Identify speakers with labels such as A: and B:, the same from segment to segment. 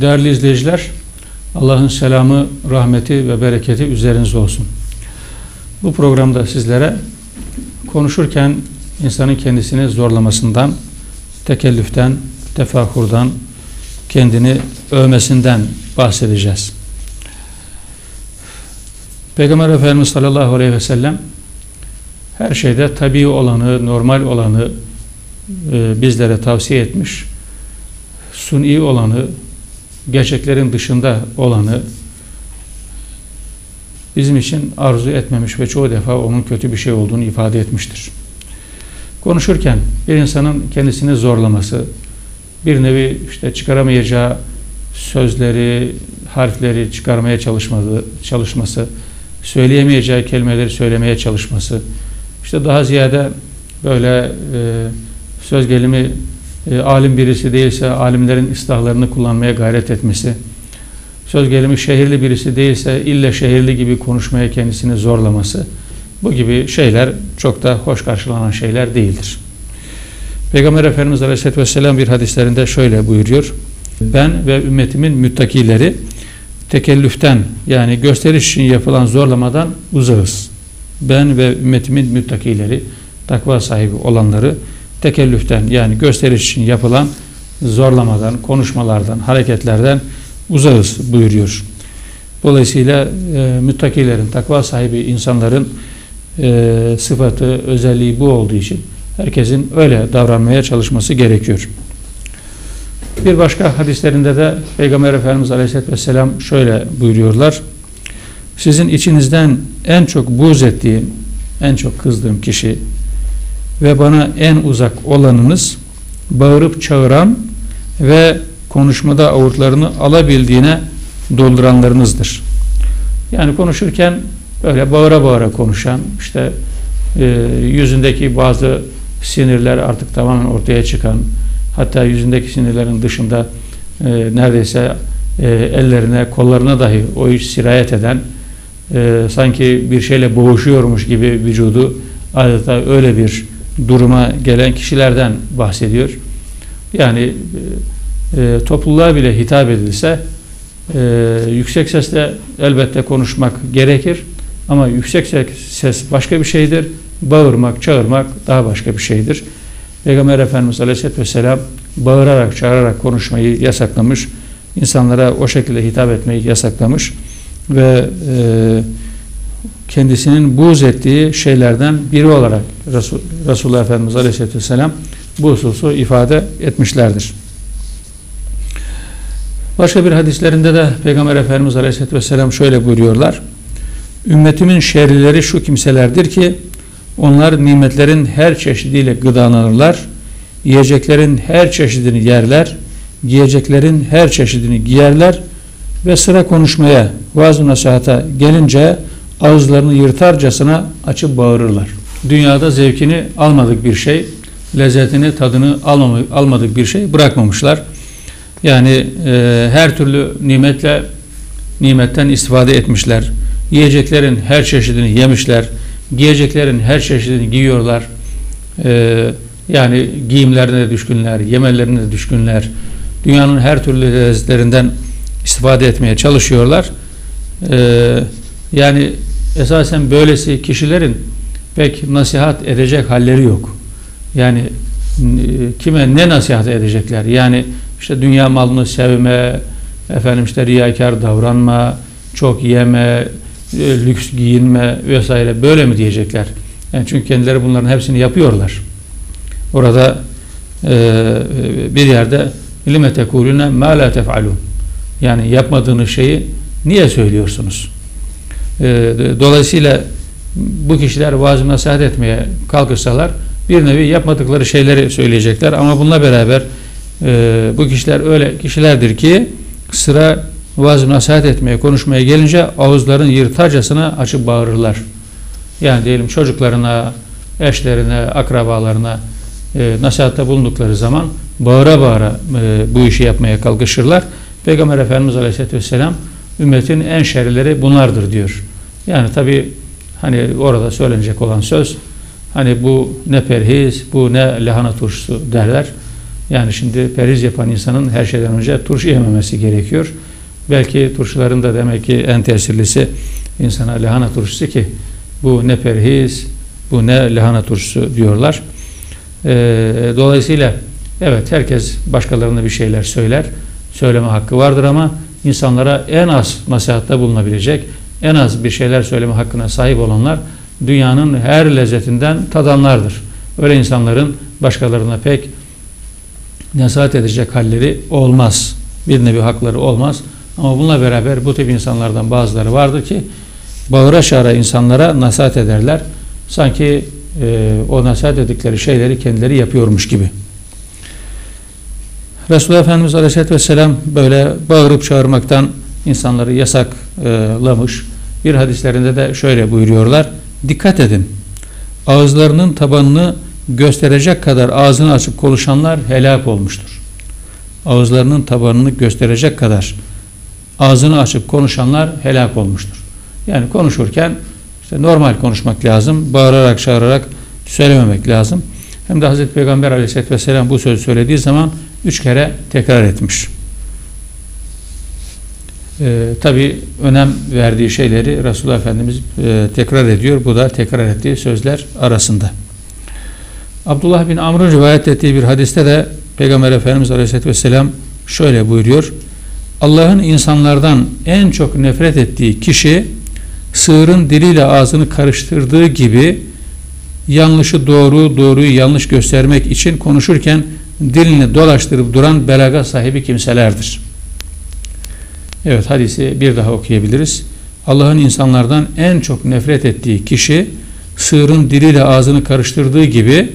A: Değerli izleyiciler, Allah'ın selamı, rahmeti ve bereketi üzerinize olsun. Bu programda sizlere konuşurken insanın kendisini zorlamasından, tekellüften, tefahurdan, kendini övmesinden bahsedeceğiz. Peygamber Efendimiz sallallahu aleyhi ve sellem her şeyde tabii olanı, normal olanı e, bizlere tavsiye etmiş. Suni olanı, gerçeklerin dışında olanı bizim için arzu etmemiş ve çoğu defa onun kötü bir şey olduğunu ifade etmiştir. Konuşurken bir insanın kendisini zorlaması, bir nevi işte çıkaramayacağı sözleri, harfleri çıkarmaya çalışması, söyleyemeyeceği kelimeleri söylemeye çalışması, işte daha ziyade böyle e, söz gelimi e, alim birisi değilse alimlerin ıslahlarını kullanmaya gayret etmesi, söz gelimi şehirli birisi değilse ille şehirli gibi konuşmaya kendisini zorlaması, bu gibi şeyler çok da hoş karşılanan şeyler değildir. Peygamber Efendimiz Aleyhisselatü Vesselam bir hadislerinde şöyle buyuruyor. Ben ve ümmetimin müttakileri tekellüften yani gösteriş için yapılan zorlamadan uzağız. Ben ve ümmetimin müttakileri takva sahibi olanları tekellüften yani gösteriş için yapılan zorlamadan, konuşmalardan, hareketlerden uzağız buyuruyor. Dolayısıyla e, müttakilerin, takva sahibi insanların e, sıfatı, özelliği bu olduğu için herkesin öyle davranmaya çalışması gerekiyor. Bir başka hadislerinde de Peygamber Efendimiz Aleyhisselatü Vesselam şöyle buyuruyorlar. Sizin içinizden en çok buğz ettiğim, en çok kızdığım kişi ve bana en uzak olanınız bağırıp çağıran ve konuşmada avurtlarını alabildiğine dolduranlarınızdır. Yani konuşurken böyle bağıra bağıra konuşan, işte e, yüzündeki bazı sinirler artık tamamen ortaya çıkan, hatta yüzündeki sinirlerin dışında e, neredeyse e, ellerine, kollarına dahi o iş sirayet eden, e, sanki bir şeyle boğuşuyormuş gibi vücudu adeta öyle bir duruma gelen kişilerden bahsediyor. Yani e, e, topluluğa bile hitap edilse e, yüksek sesle elbette konuşmak gerekir ama yüksek ses başka bir şeydir. Bağırmak, çağırmak daha başka bir şeydir. Peygamber Efendimiz Aleyhisselatü Vesselam bağırarak, çağırarak konuşmayı yasaklamış. insanlara o şekilde hitap etmeyi yasaklamış ve e, kendisinin buğz ettiği şeylerden biri olarak Resul, Resulullah Efendimiz Aleyhisselatü Vesselam bu hususu ifade etmişlerdir. Başka bir hadislerinde de Peygamber Efendimiz Aleyhisselatü Vesselam şöyle buyuruyorlar. Ümmetimin şerrileri şu kimselerdir ki onlar nimetlerin her çeşidiyle gıdalanırlar, yiyeceklerin her çeşidini yerler, giyeceklerin her çeşidini giyerler ve sıra konuşmaya, vaaz nasihata gelince ağızlarını yırtarcasına açıp bağırırlar. Dünyada zevkini almadık bir şey, lezzetini, tadını almadık bir şey bırakmamışlar. Yani e, her türlü nimetle nimetten istifade etmişler. Yiyeceklerin her çeşidini yemişler. Giyeceklerin her çeşidini giyiyorlar. E, yani giyimlerine düşkünler, yemelerine düşkünler. Dünyanın her türlü lezzetlerinden istifade etmeye çalışıyorlar. E, yani esasen böylesi kişilerin pek nasihat edecek halleri yok. Yani kime ne nasihat edecekler? Yani işte dünya malını sevme, efendim işte riyakar davranma, çok yeme, e, lüks giyinme vesaire böyle mi diyecekler? Yani çünkü kendileri bunların hepsini yapıyorlar. Orada e, bir yerde lime tekulune ma la tef'alun. Yani yapmadığınız şeyi niye söylüyorsunuz? E, dolayısıyla bu kişiler vaaz nasihat etmeye kalkırsalar bir nevi yapmadıkları şeyleri söyleyecekler ama bununla beraber e, bu kişiler öyle kişilerdir ki sıra vaaz nasihat etmeye konuşmaya gelince ağızların yırtarcasına açıp bağırırlar. Yani diyelim çocuklarına, eşlerine, akrabalarına e, nasihatte bulundukları zaman bağıra bağıra e, bu işi yapmaya kalkışırlar. Peygamber Efendimiz Aleyhisselatü Vesselam ümmetin en şerrileri bunlardır diyor. Yani tabi hani orada söylenecek olan söz hani bu ne perhiz, bu ne lahana turşusu derler. Yani şimdi periz yapan insanın her şeyden önce turşu yememesi gerekiyor. Belki turşuların da demek ki en tesirlisi insana lahana turşusu ki bu ne perhiz, bu ne lahana turşusu diyorlar. Ee, dolayısıyla evet herkes başkalarına bir şeyler söyler. Söyleme hakkı vardır ama insanlara en az nasihatta bulunabilecek, en az bir şeyler söyleme hakkına sahip olanlar dünyanın her lezzetinden tadanlardır. Öyle insanların başkalarına pek nasihat edecek halleri olmaz. Bir nevi hakları olmaz. Ama bununla beraber bu tip insanlardan bazıları vardır ki bağıra çağıra insanlara nasihat ederler. Sanki e, o nasihat edikleri şeyleri kendileri yapıyormuş gibi. Resulullah Efendimiz Aleyhisselatü Vesselam böyle bağırıp çağırmaktan insanları yasaklamış. Bir hadislerinde de şöyle buyuruyorlar. Dikkat edin. Ağızlarının tabanını gösterecek kadar ağzını açıp konuşanlar helak olmuştur. Ağızlarının tabanını gösterecek kadar ağzını açıp konuşanlar helak olmuştur. Yani konuşurken işte normal konuşmak lazım. Bağırarak çağırarak söylememek lazım. Hem de Hazreti Peygamber aleyhisselatü vesselam bu sözü söylediği zaman üç kere tekrar etmiş. Ee, Tabi önem verdiği şeyleri Resulullah Efendimiz e, tekrar ediyor. Bu da tekrar ettiği sözler arasında. Abdullah bin Amr'ın rivayet ettiği bir hadiste de Peygamber Efendimiz Aleyhisselatü Vesselam şöyle buyuruyor. Allah'ın insanlardan en çok nefret ettiği kişi sığırın diliyle ağzını karıştırdığı gibi yanlışı doğru, doğruyu yanlış göstermek için konuşurken dilini dolaştırıp duran belaga sahibi kimselerdir. Evet hadisi bir daha okuyabiliriz. Allah'ın insanlardan en çok nefret ettiği kişi sığırın diliyle ağzını karıştırdığı gibi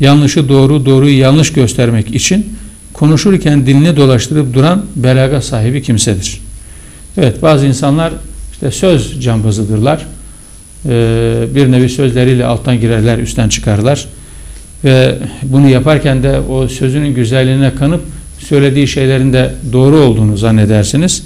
A: yanlışı doğru, doğruyu yanlış göstermek için konuşurken dilini dolaştırıp duran belaga sahibi kimsedir. Evet bazı insanlar işte söz cambazıdırlar. Ee, bir nevi sözleriyle alttan girerler, üstten çıkarlar. Ve bunu yaparken de o sözünün güzelliğine kanıp söylediği şeylerin de doğru olduğunu zannedersiniz.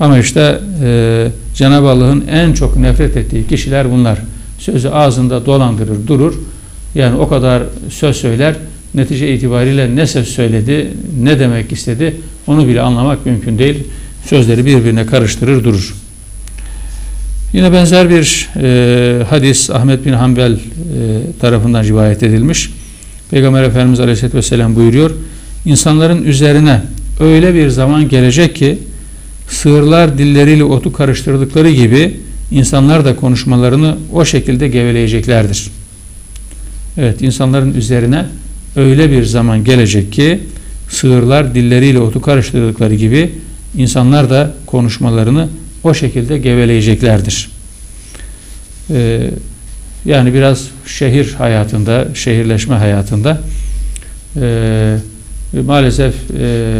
A: Ama işte e, Cenab-ı Allah'ın en çok nefret ettiği kişiler bunlar. Sözü ağzında dolandırır, durur. Yani o kadar söz söyler, netice itibariyle ne söz söyledi, ne demek istedi onu bile anlamak mümkün değil. Sözleri birbirine karıştırır, durur. Yine benzer bir e, hadis Ahmet bin Hanbel e, tarafından rivayet edilmiş. Peygamber Efendimiz Aleyhisselatü Vesselam buyuruyor. İnsanların üzerine öyle bir zaman gelecek ki sığırlar dilleriyle otu karıştırdıkları gibi insanlar da konuşmalarını o şekilde geveleyeceklerdir. Evet insanların üzerine öyle bir zaman gelecek ki sığırlar dilleriyle otu karıştırdıkları gibi insanlar da konuşmalarını o şekilde geveleyeceklerdir. Ee, yani biraz şehir hayatında, şehirleşme hayatında e, maalesef e,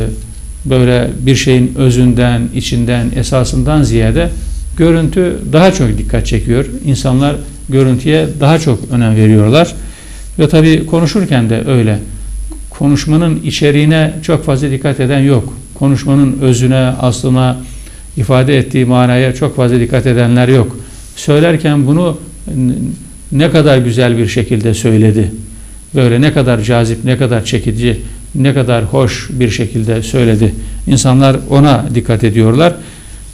A: böyle bir şeyin özünden, içinden, esasından ziyade görüntü daha çok dikkat çekiyor. İnsanlar görüntüye daha çok önem veriyorlar. Ve tabi konuşurken de öyle. Konuşmanın içeriğine çok fazla dikkat eden yok. Konuşmanın özüne, aslına, ifade ettiği manaya çok fazla dikkat edenler yok. Söylerken bunu ne kadar güzel bir şekilde söyledi. Böyle ne kadar cazip, ne kadar çekici, ne kadar hoş bir şekilde söyledi. İnsanlar ona dikkat ediyorlar.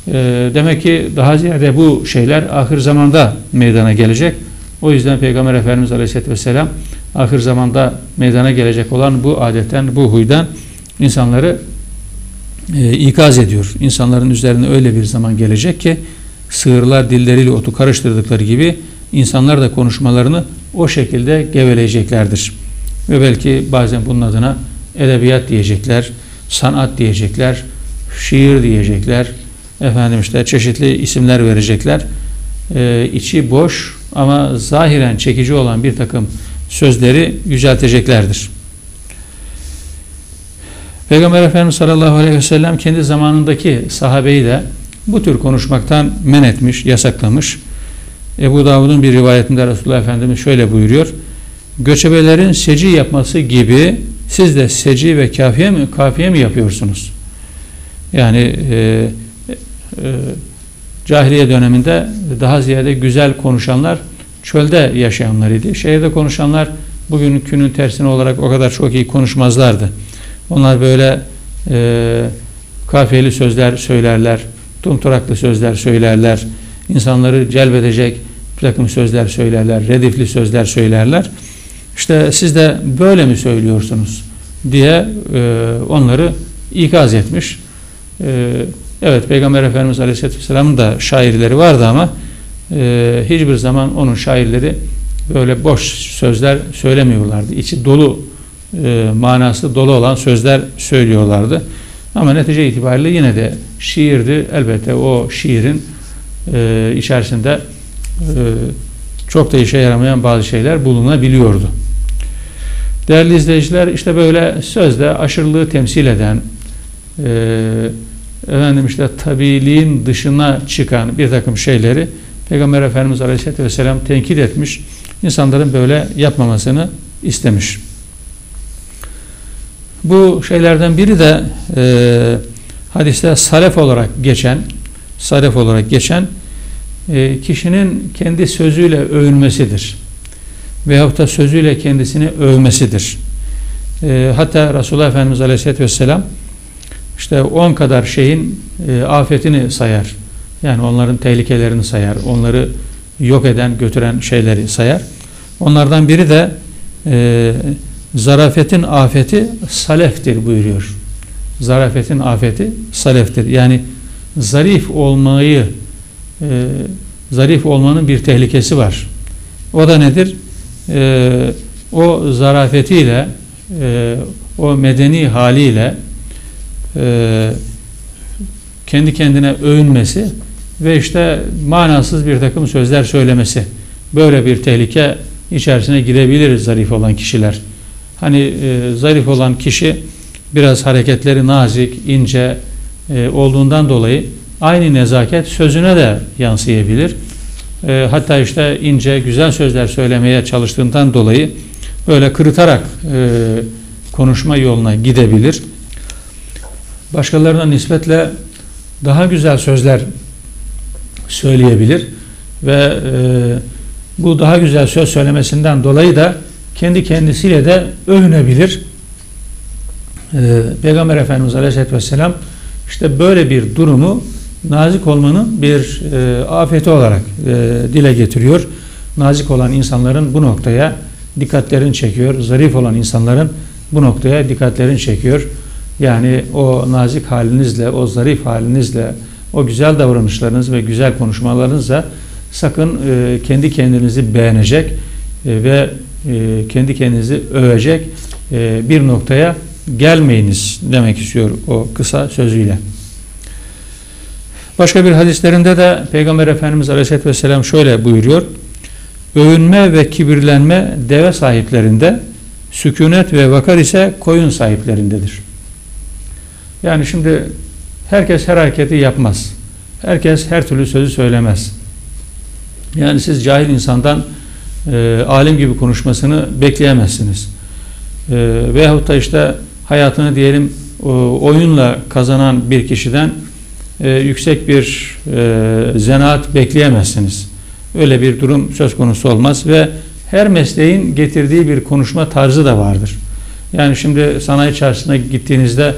A: E, demek ki daha ziyade bu şeyler ahir zamanda meydana gelecek. O yüzden Peygamber Efendimiz Aleyhisselatü Vesselam ahir zamanda meydana gelecek olan bu adetten, bu huydan insanları e, ikaz ediyor. İnsanların üzerine öyle bir zaman gelecek ki sığırlar dilleriyle otu karıştırdıkları gibi insanlar da konuşmalarını o şekilde geveleyeceklerdir. Ve belki bazen bunun adına edebiyat diyecekler, sanat diyecekler, şiir diyecekler, efendim işte çeşitli isimler verecekler. Ee, içi boş ama zahiren çekici olan bir takım sözleri yücelteceklerdir. Peygamber Efendimiz sallallahu aleyhi ve sellem kendi zamanındaki sahabeyi de bu tür konuşmaktan men etmiş, yasaklamış. Ebu Davud'un bir rivayetinde Resulullah Efendimiz şöyle buyuruyor. Göçebelerin seci yapması gibi siz de seci ve kafiye mi, kafiye mi yapıyorsunuz? Yani e, e, cahiliye döneminde daha ziyade güzel konuşanlar çölde yaşayanlar idi. Şehirde konuşanlar bugünkünün tersine olarak o kadar çok iyi konuşmazlardı. Onlar böyle e, kafiyeli sözler söylerler, tumturaklı sözler söylerler, insanları celbedecek bir takım sözler söylerler, redifli sözler söylerler. İşte siz de böyle mi söylüyorsunuz diye e, onları ikaz etmiş. E, evet Peygamber Efendimiz Aleyhisselatü Vesselam'ın da şairleri vardı ama e, hiçbir zaman onun şairleri böyle boş sözler söylemiyorlardı. İçi dolu e, manası dolu olan sözler söylüyorlardı. Ama netice itibariyle yine de şiirdi. Elbette o şiirin e, içerisinde e, çok da işe yaramayan bazı şeyler bulunabiliyordu. Değerli izleyiciler işte böyle sözde aşırılığı temsil eden e, efendim işte tabiliğin dışına çıkan bir takım şeyleri Peygamber Efendimiz Aleyhisselatü Vesselam tenkit etmiş. insanların böyle yapmamasını istemiş. Bu şeylerden biri de e, hadiste salef olarak geçen salef olarak geçen e, kişinin kendi sözüyle övünmesidir. Veyahut da sözüyle kendisini övmesidir. E, hatta Resulullah Efendimiz Aleyhisselatü Vesselam işte on kadar şeyin e, afetini sayar. Yani onların tehlikelerini sayar. Onları yok eden, götüren şeyleri sayar. Onlardan biri de e, zarafetin afeti saleftir buyuruyor. Zarafetin afeti saleftir. Yani zarif olmayı e, zarif olmanın bir tehlikesi var. O da nedir? E, o zarafetiyle e, o medeni haliyle e, kendi kendine övünmesi ve işte manasız bir takım sözler söylemesi. Böyle bir tehlike içerisine girebilir zarif olan kişiler. Hani e, zarif olan kişi biraz hareketleri nazik, ince e, olduğundan dolayı aynı nezaket sözüne de yansıyabilir. E, hatta işte ince, güzel sözler söylemeye çalıştığından dolayı böyle kırıtarak e, konuşma yoluna gidebilir. Başkalarına nispetle daha güzel sözler söyleyebilir ve bu daha güzel söz söylemesinden dolayı da kendi kendisiyle de övünebilir. Peygamber Efendimiz Aleyhisselatü Vesselam işte böyle bir durumu nazik olmanın bir e, afeti olarak e, dile getiriyor. Nazik olan insanların bu noktaya dikkatlerini çekiyor. Zarif olan insanların bu noktaya dikkatlerini çekiyor. Yani o nazik halinizle, o zarif halinizle, o güzel davranışlarınız ve güzel konuşmalarınızla sakın e, kendi kendinizi beğenecek e, ve e, kendi kendinizi övecek e, bir noktaya gelmeyiniz demek istiyor o kısa sözüyle. Başka bir hadislerinde de Peygamber Efendimiz Aleyhisselatü Vesselam şöyle buyuruyor. Övünme ve kibirlenme deve sahiplerinde, sükunet ve vakar ise koyun sahiplerindedir. Yani şimdi herkes her hareketi yapmaz. Herkes her türlü sözü söylemez. Yani siz cahil insandan e, alim gibi konuşmasını bekleyemezsiniz. E, veyahut da işte hayatını diyelim o, oyunla kazanan bir kişiden e, yüksek bir e, zanaat bekleyemezsiniz. Öyle bir durum söz konusu olmaz ve her mesleğin getirdiği bir konuşma tarzı da vardır. Yani şimdi sanayi çarşısına gittiğinizde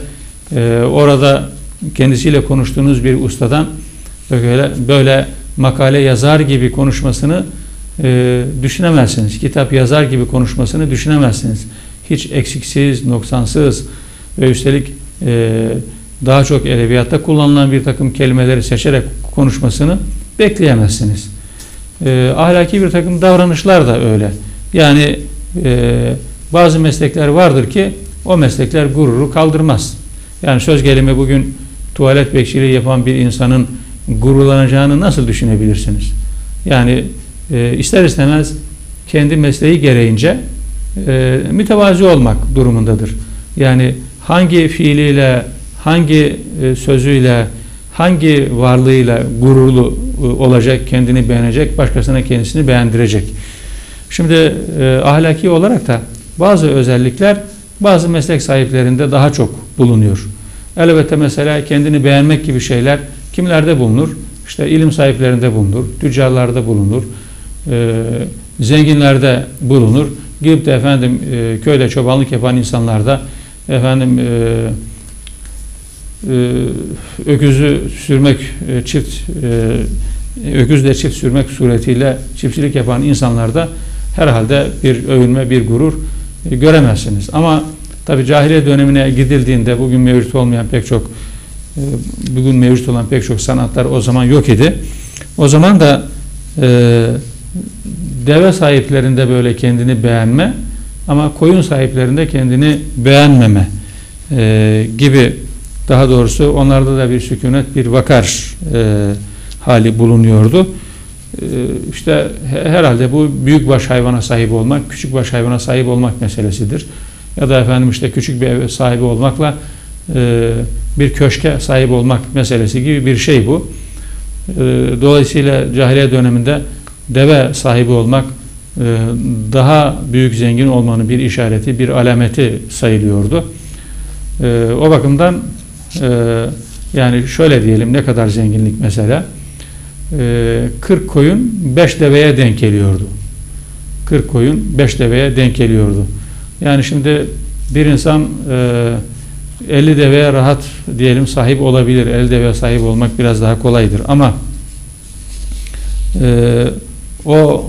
A: e, orada kendisiyle konuştuğunuz bir ustadan böyle, böyle makale yazar gibi konuşmasını e, düşünemezsiniz. Kitap yazar gibi konuşmasını düşünemezsiniz. Hiç eksiksiz, noksansız ve üstelik e, daha çok edebiyatta kullanılan bir takım kelimeleri seçerek konuşmasını bekleyemezsiniz. E, ahlaki bir takım davranışlar da öyle. Yani e, bazı meslekler vardır ki o meslekler gururu kaldırmaz. Yani söz gelimi bugün tuvalet bekçiliği yapan bir insanın gururlanacağını nasıl düşünebilirsiniz? Yani e, ister istemez kendi mesleği gereğince e, mütevazi olmak durumundadır. Yani hangi fiiliyle, hangi e, sözüyle, hangi varlığıyla gururlu e, olacak, kendini beğenecek, başkasına kendisini beğendirecek. Şimdi e, ahlaki olarak da bazı özellikler bazı meslek sahiplerinde daha çok bulunuyor. Elbette mesela kendini beğenmek gibi şeyler kimlerde bulunur? İşte ilim sahiplerinde bulunur, tüccarlarda bulunur, e, zenginlerde bulunur gidip de efendim e, köyde çobanlık yapan insanlarda efendim e, e, öküzü sürmek e, çift e, öküzle çift sürmek suretiyle çiftçilik yapan insanlarda herhalde bir övünme, bir gurur e, göremezsiniz. Ama tabi cahiliye dönemine gidildiğinde bugün mevcut olmayan pek çok e, bugün mevcut olan pek çok sanatlar o zaman yok idi. O zaman da e, deve sahiplerinde böyle kendini beğenme ama koyun sahiplerinde kendini beğenmeme e, gibi daha doğrusu onlarda da bir sükunet, bir vakar e, hali bulunuyordu. E, işte herhalde bu büyük baş hayvana sahip olmak, küçük baş hayvana sahip olmak meselesidir. Ya da efendim işte küçük bir ev sahibi olmakla e, bir köşke sahip olmak meselesi gibi bir şey bu. E, dolayısıyla cahiliye döneminde deve sahibi olmak e, daha büyük zengin olmanın bir işareti, bir alameti sayılıyordu. E, o bakımdan e, yani şöyle diyelim ne kadar zenginlik mesela 40 koyun 5 deveye denk geliyordu. 40 koyun 5 deveye denk geliyordu. Yani şimdi bir insan 50 deveye rahat diyelim sahip olabilir. 50 deveye sahip olmak biraz daha kolaydır ama o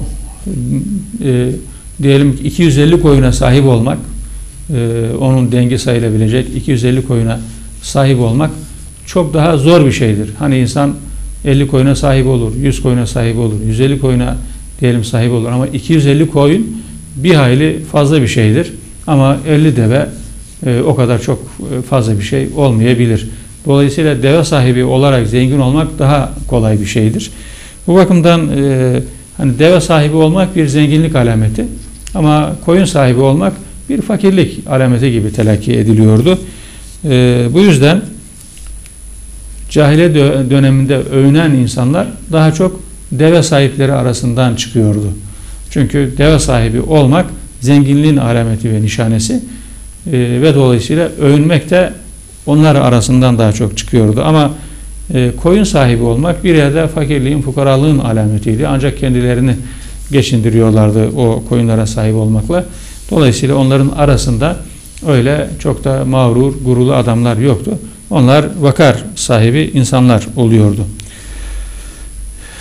A: e, diyelim 250 koyuna sahip olmak e, onun dengi sayılabilecek 250 koyuna sahip olmak çok daha zor bir şeydir. Hani insan 50 koyuna sahip olur, 100 koyuna sahip olur, 150 koyuna diyelim sahip olur ama 250 koyun bir hayli fazla bir şeydir. Ama 50 deve e, o kadar çok e, fazla bir şey olmayabilir. Dolayısıyla deve sahibi olarak zengin olmak daha kolay bir şeydir. Bu bakımdan e, Hani deve sahibi olmak bir zenginlik alameti ama koyun sahibi olmak bir fakirlik alameti gibi telakki ediliyordu. Ee, bu yüzden cahile döneminde övünen insanlar daha çok deve sahipleri arasından çıkıyordu. Çünkü deve sahibi olmak zenginliğin alameti ve nişanesi ee, ve dolayısıyla övünmek de onlar arasından daha çok çıkıyordu. Ama e, koyun sahibi olmak bir yerde fakirliğin, fukaralığın alametiydi. Ancak kendilerini geçindiriyorlardı o koyunlara sahip olmakla. Dolayısıyla onların arasında öyle çok da mağrur, gururlu adamlar yoktu. Onlar vakar sahibi insanlar oluyordu.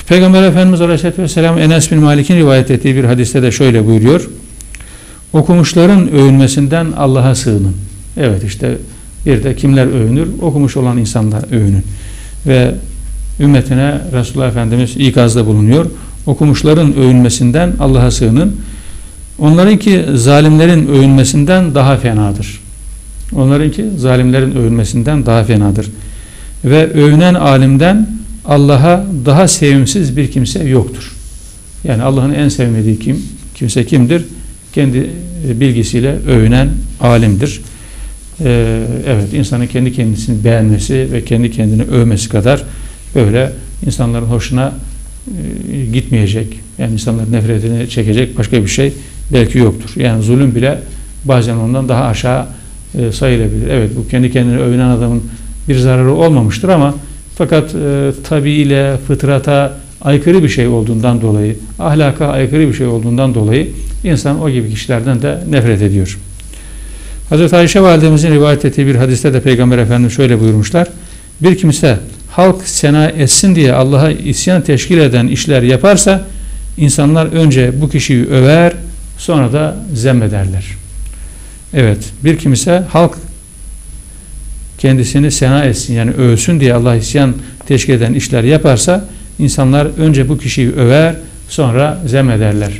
A: Peygamber Efendimiz Aleyhisselatü Vesselam Enes bin Malik'in rivayet ettiği bir hadiste de şöyle buyuruyor. Okumuşların övünmesinden Allah'a sığının. Evet işte bir de kimler övünür? Okumuş olan insanlar övünün ve ümmetine Resulullah Efendimiz ikazda bulunuyor. Okumuşların övünmesinden Allah'a sığının. Onlarınki zalimlerin övünmesinden daha fenadır. Onlarınki zalimlerin övünmesinden daha fenadır. Ve övünen alimden Allah'a daha sevimsiz bir kimse yoktur. Yani Allah'ın en sevmediği kim? Kimse kimdir? Kendi bilgisiyle övünen alimdir e, evet insanın kendi kendisini beğenmesi ve kendi kendini övmesi kadar böyle insanların hoşuna e, gitmeyecek yani insanların nefretini çekecek başka bir şey belki yoktur. Yani zulüm bile bazen ondan daha aşağı e, sayılabilir. Evet bu kendi kendini övünen adamın bir zararı olmamıştır ama fakat e, tabiiyle fıtrata aykırı bir şey olduğundan dolayı, ahlaka aykırı bir şey olduğundan dolayı insan o gibi kişilerden de nefret ediyor. Hazreti Ayşe validemizin rivayet ettiği bir hadiste de Peygamber Efendimiz şöyle buyurmuşlar. Bir kimse halk sena etsin diye Allah'a isyan teşkil eden işler yaparsa insanlar önce bu kişiyi över sonra da zemmederler. Evet bir kimse halk kendisini sena etsin yani övsün diye Allah isyan teşkil eden işler yaparsa insanlar önce bu kişiyi över sonra zemmederler.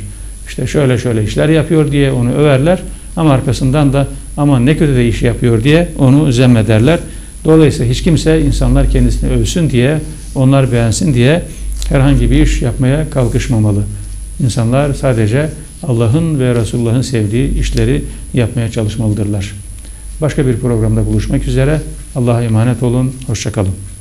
A: İşte şöyle şöyle işler yapıyor diye onu överler ama arkasından da ama ne kötü de iş yapıyor diye onu zemmederler. Dolayısıyla hiç kimse insanlar kendisini övsün diye, onlar beğensin diye herhangi bir iş yapmaya kalkışmamalı. İnsanlar sadece Allah'ın ve Resulullah'ın sevdiği işleri yapmaya çalışmalıdırlar. Başka bir programda buluşmak üzere. Allah'a emanet olun. Hoşçakalın.